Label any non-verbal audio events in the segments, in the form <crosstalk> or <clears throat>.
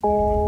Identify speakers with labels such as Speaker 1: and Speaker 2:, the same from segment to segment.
Speaker 1: I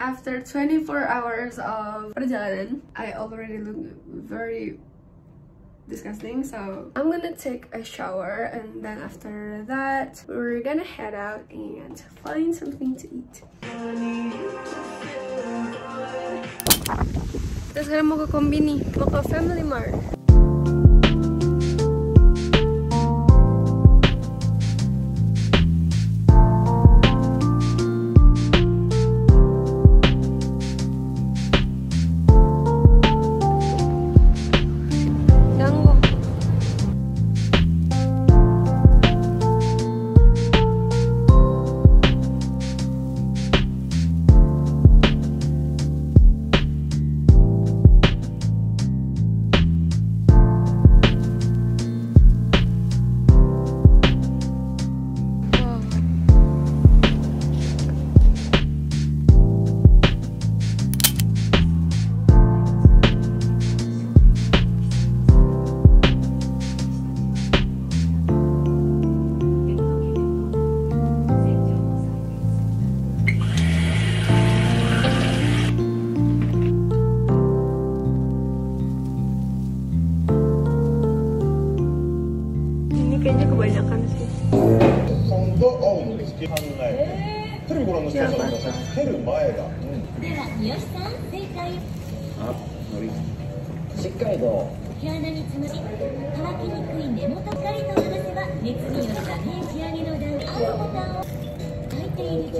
Speaker 1: After 24 hours of perjalanan, I already look very disgusting. So I'm gonna take a shower and then after that, we're gonna head out and find something to eat. Kita sekarang mau ke kombini, mau ke Family Mart.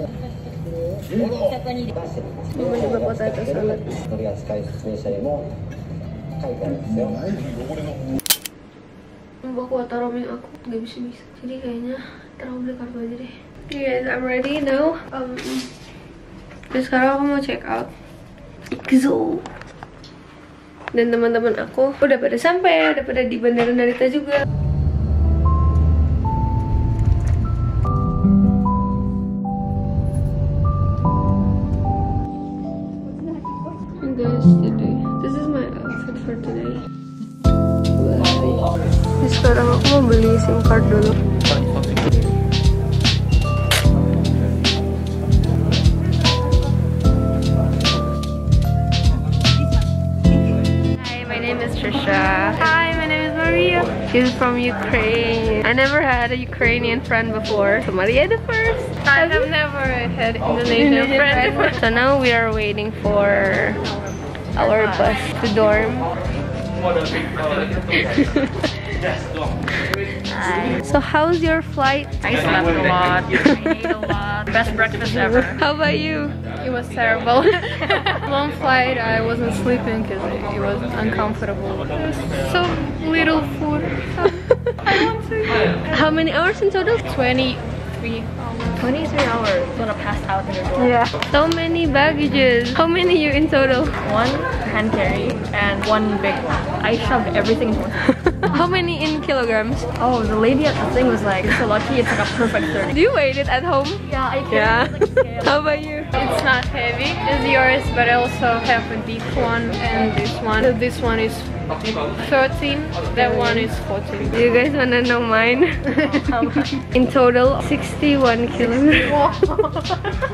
Speaker 2: いている状態そこに
Speaker 3: 出してるんです
Speaker 1: Bumili ba po tayo sa salad?
Speaker 3: 取扱説明書にも書いてあるんですよ
Speaker 4: 汚れの
Speaker 1: Mau aku taruhin aku nggak bisa bisa. Jadi kayaknya taruh beli kartu aja deh. Okay guys, I'm ready now. Um, terus sekarang aku mau check out. Ikzo. Dan teman-teman aku udah pada sampai, udah pada di Bandara Narita juga. Bye. Terus sekarang aku mau beli SIM card dulu. Hi, my name is Trisha. Hi, my name is Maria. She's from Ukraine. I never had a Ukrainian friend before. So Maria the first. I have never had Indonesian friend before. So now we are waiting for our bus to dorm. <laughs> Hi. So how's your flight?
Speaker 5: I slept a lot. I ate a lot. Best breakfast ever. <laughs>
Speaker 1: How about you?
Speaker 5: It was terrible. <laughs> Long flight, I wasn't sleeping because it, it was uncomfortable. So little food. <laughs> I want to.
Speaker 1: How many hours in total?
Speaker 5: 23 hours. 23 hours. Gonna pass out in the door.
Speaker 1: Yeah. So many baggages. How many you in total?
Speaker 5: One hand carry and one big one. I shoved everything into one. <laughs>
Speaker 1: How many in kilograms?
Speaker 5: Oh, the lady at the thing was like, so lucky it's like a perfect 30.
Speaker 1: Do you weigh it at home?
Speaker 5: Yeah, I
Speaker 1: Yeah.
Speaker 5: like. <laughs>
Speaker 1: How about you?
Speaker 5: It's not heavy as yours, but I also have a deep one and this one. This one is 13, that one is 14.
Speaker 1: You guys wanna know mine? <laughs> In total, 61 kilos. <laughs>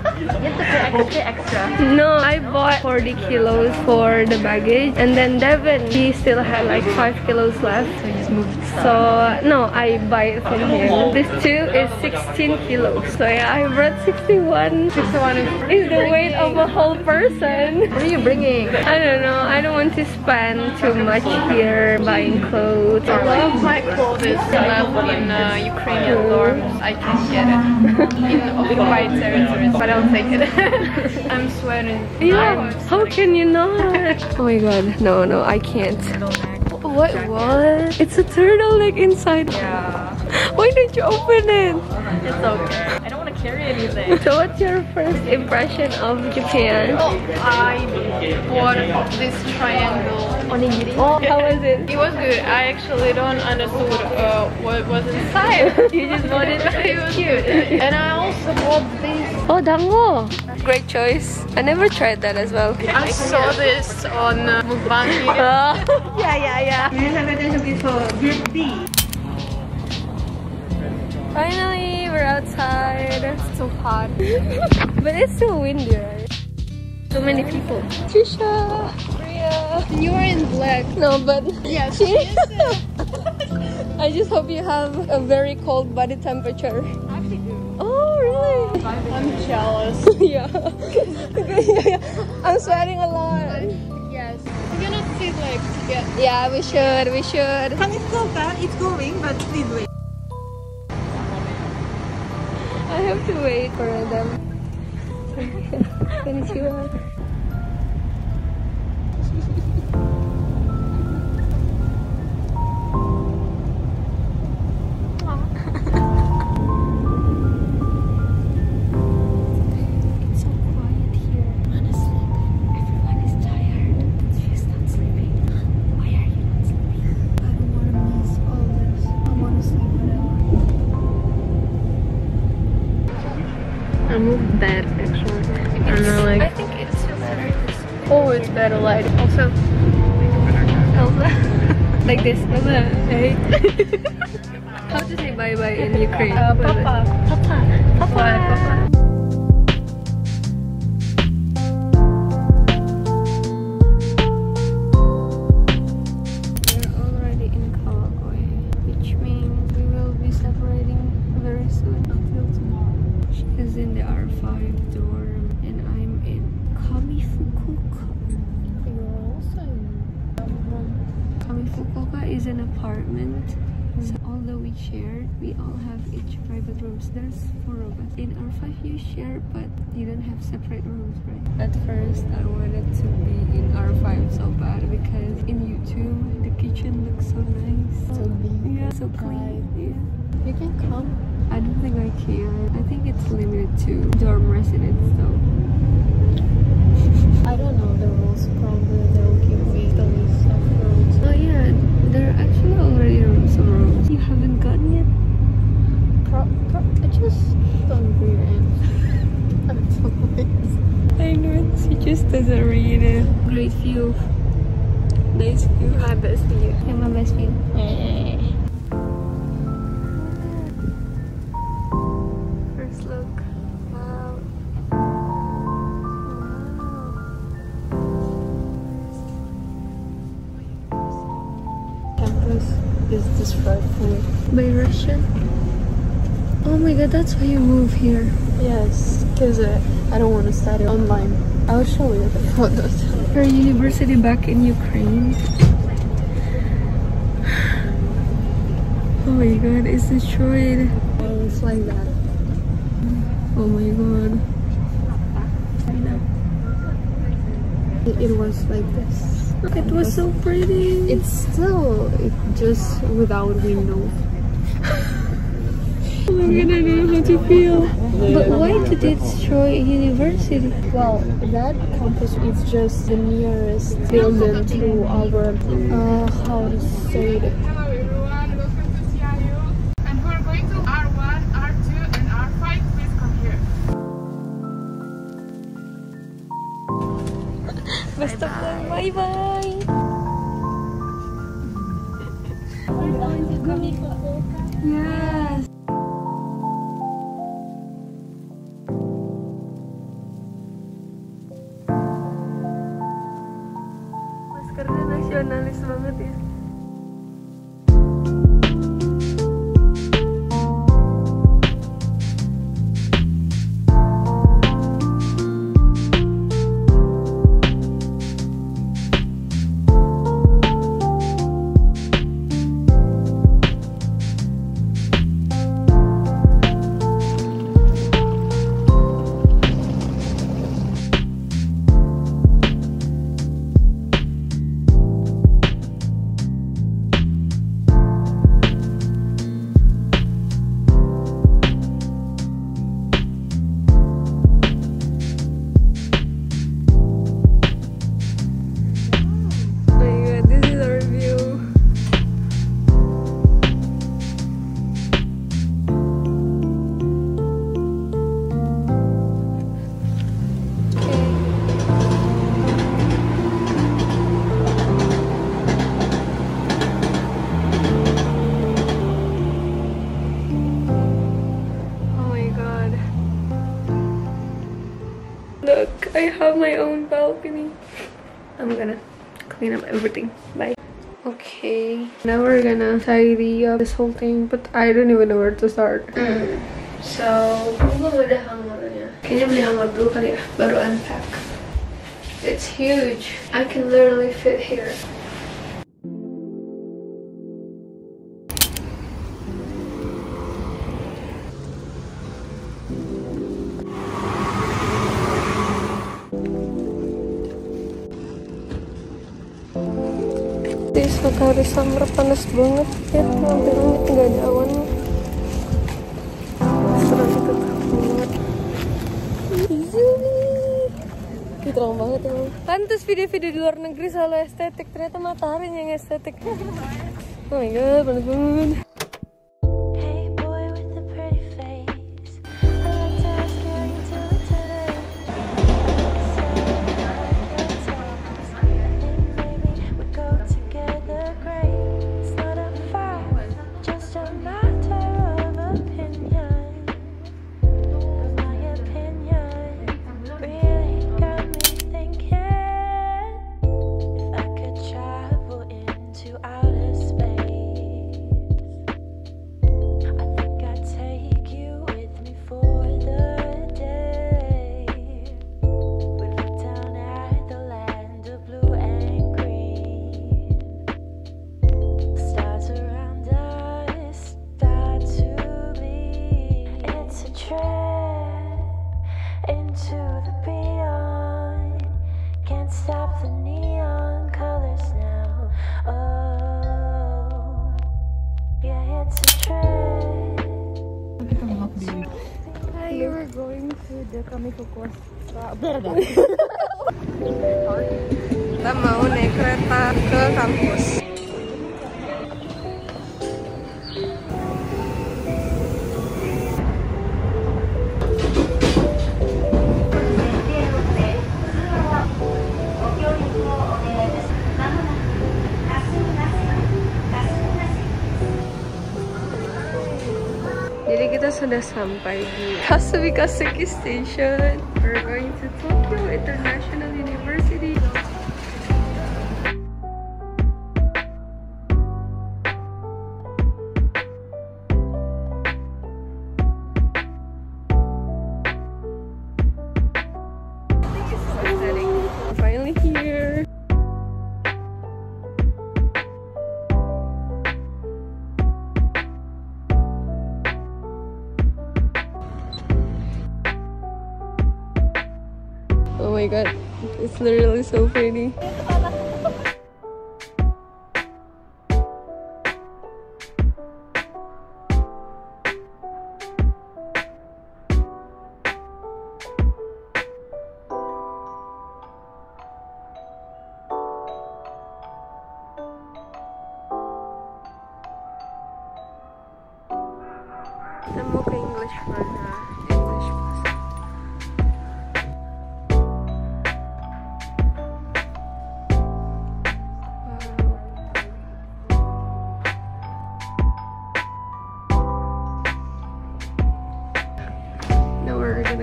Speaker 1: No, I bought 40 kilos for the baggage, and then Devin, he still had like 5 kilos left. So moved. So no, I buy it from him. This two is 16 kilos. So yeah, I brought 61. 61 is the weight of a whole person.
Speaker 5: What are you bringing?
Speaker 1: I don't know. I don't want to spend too much here buying clothes.
Speaker 5: A lot of my clothes is left in uh, Ukrainian dorms. I can't get it in occupied territories, but I'll take it. <laughs> I'm sweating.
Speaker 1: Yeah, how can you not? Oh my god, no, no, I can't. What? What? It's a turtle turtleneck inside.
Speaker 5: Yeah, <laughs>
Speaker 1: Why did you open it?
Speaker 5: it's okay. I don't want to carry anything.
Speaker 1: So what's your first impression of Japan?
Speaker 5: Oh, I bought this triangle. Onigiri.
Speaker 1: Oh, how was it?
Speaker 5: It was good. I actually don't understood uh, what was inside.
Speaker 1: You just bought it? <laughs>
Speaker 5: it was cute. And I also bought this.
Speaker 1: Oh, dango. Great choice. I never tried that as well.
Speaker 5: I saw this on uh, Mukbang. <laughs>
Speaker 1: Oh, yeah, yeah, yeah. We have attention for group B. Finally, we're outside.
Speaker 5: It's so hot. <laughs>
Speaker 1: But it's still windy, right? So many people. Trisha, Priya.
Speaker 5: You are in black.
Speaker 1: No, but
Speaker 5: yeah, <laughs>
Speaker 1: she. I just hope you have a very cold body temperature. Oh, really?
Speaker 5: I'm jealous. <laughs>
Speaker 1: yeah. yeah, yeah. I'm sweating a lot.
Speaker 5: Yes. We're gonna sit like together.
Speaker 1: Yeah, we should. We should. Can it go fast?
Speaker 6: It's going, but please wait.
Speaker 1: Have to wait for them. <laughs> Konnichiwa.
Speaker 5: Light. Also, <laughs>
Speaker 1: like this. Hey. <laughs> How to say bye bye in Ukraine?
Speaker 5: uh,
Speaker 1: it?
Speaker 5: Papa. Papa. Papa.
Speaker 1: Yeah.
Speaker 5: You can come.
Speaker 1: I don't think I can. I think it's limited to dorm residents though.
Speaker 5: I don't know the rules. Probably they'll give me the list of rules.
Speaker 1: Oh yeah, there are actually already some rooms. You haven't gotten yet?
Speaker 5: Pro, pro, I just don't read it. <laughs> I'm so
Speaker 1: I know it. She just doesn't read it. Great view. Nice view.
Speaker 5: My best view.
Speaker 1: Yeah, my best view. By Russian. Oh my god, that's why you move here.
Speaker 5: Yes, because uh, I don't want to study online. I'll show you the photos.
Speaker 1: Her university back in Ukraine. Oh my god, it's destroyed.
Speaker 5: Oh, it's like that.
Speaker 1: Oh my god.
Speaker 5: It, was like this.
Speaker 1: It was so pretty.
Speaker 5: It's still it just without window.
Speaker 1: Oh my god, I don't know how to feel. But why did it destroy a university?
Speaker 5: Well, that campus is just the nearest building to our uh, how to say it.
Speaker 7: And we're going to R1, R2, and R5. Please come here.
Speaker 1: Best of luck. Bye-bye. Yes. Everything. Bye. Okay, now we're gonna tidy up this whole thing, but I don't even know where to start. <clears throat> So, kung ba may hanger niya? Kanya beli hanger dulu kali baru unpack. It's huge. I can literally fit here. Summer panas banget ya, langit-langit nggak ada awannya. Serem itu banget. Terang banget ya. Pantas video-video di luar negeri selalu estetik, ternyata matahari yang estetik. Oh my god, panas banget. Kita mau naik kereta ke kampus. Jadi kita sudah sampai di Kasubikaseki Station. We're going to Tokyo International University. My god, it's literally so pretty.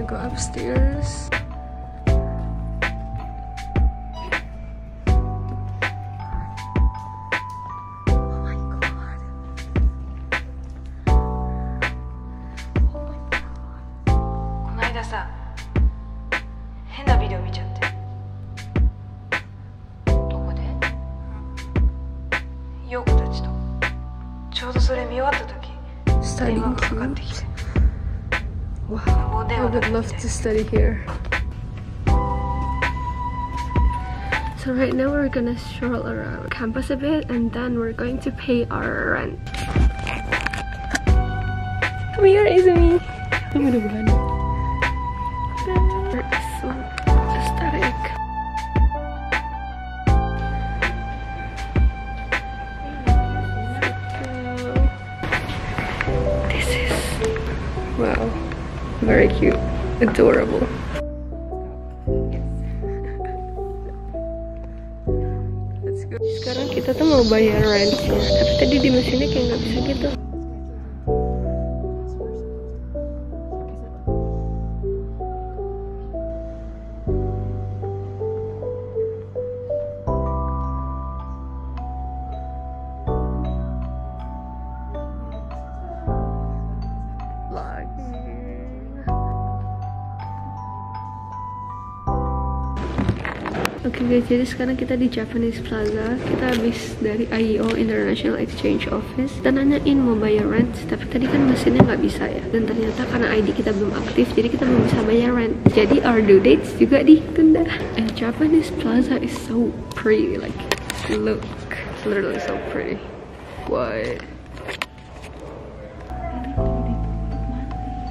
Speaker 1: Go upstairs. To study here. So right now we're gonna stroll around campus a bit and then we're going to pay our rent. Come here, Izumi. I'm gonna run. So aesthetic. This is wow, very cute, adorable. Sekarang kita tuh mau bayar rentnya, tapi tadi di mesinnya kayak nggak bisa gitu. Jadi sekarang kita di Japanese Plaza. Kita habis dari IEO International Exchange Office. Kita nanyain mau bayar rent, tapi tadi kan mesinnya nggak bisa ya. Dan ternyata karena ID kita belum aktif, jadi kita belum bisa bayar rent. Jadi our due dates juga ditunda. And Japanese Plaza is so pretty. Like, look, it's literally so pretty. What?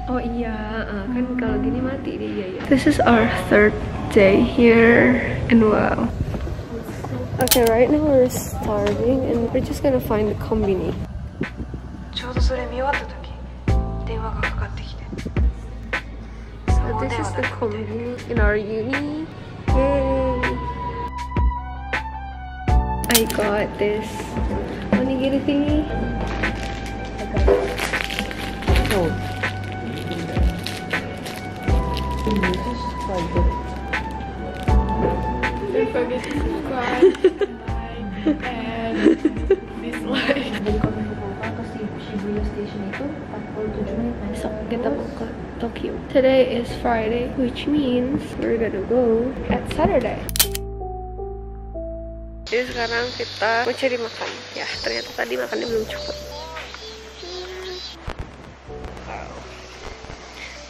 Speaker 1: Oh iya, uh, kan kalau gini mati deh iya ya. This is our third day here, and wow. Okay, right now we're starving, and we're just gonna find the kombini.
Speaker 8: ちょうどそれ見終わった時電話がかかってきて
Speaker 1: So
Speaker 8: 無言
Speaker 1: this
Speaker 8: 電
Speaker 1: is
Speaker 8: 話
Speaker 1: the
Speaker 8: だったみたい
Speaker 1: kombini in our uni. Yay! I got this onigiri thingy.
Speaker 3: Oh.
Speaker 5: Don't forget to subscribe, like, and dislike.
Speaker 1: So kita ke Tokyo. Today is Friday, which means we're gonna go at Saturday. Jadi sekarang kita mau cari makan. Ya, ternyata tadi makannya belum cukup. Wow.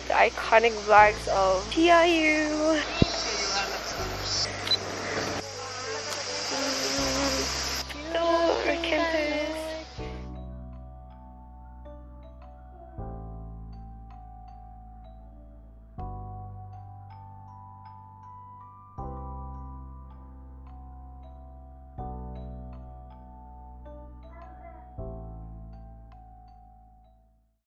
Speaker 1: The iconic flags of TIU. campus.